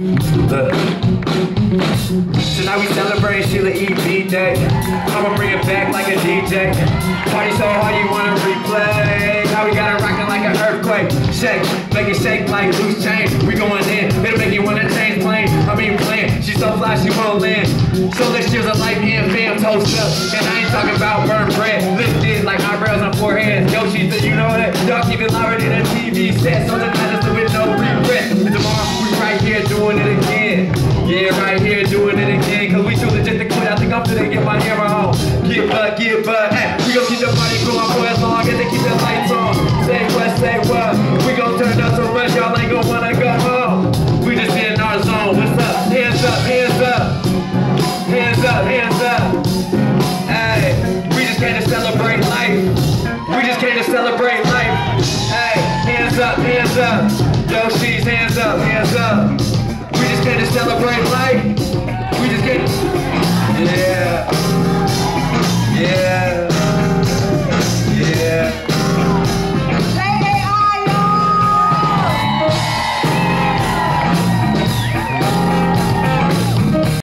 Look. Tonight we celebrate Sheila E.B. Day. I'ma bring it back like a DJ. Party so hard you wanna replay. Now we got it rocking like an earthquake. Shake, make it shake like loose change. We going in, it'll make you wanna change planes. I mean plan, she's so fly she won't land. So this year's a life and fam toast up. And I ain't talking about burnt bread. Lifted like eyebrows on foreheads. Yo, she said, you know that? Y'all keep it louder than a TV set. So tonight right here doing it again. Cause we choosing just to quit. I think I'm finna get my hammer on. Get butt, get butt. Hey, we gon' keep the party going for as long as they keep the lights on. Say what, say what. We gon' turn up so much y'all ain't gon' wanna go home. We just in our zone. What's up? Hands up, hands up. Hands up, hands up. Hey, we just came to celebrate life. We just came to celebrate life. Hey, hands up, hands up. Yo, she's hands up, hands up here to celebrate life. We just get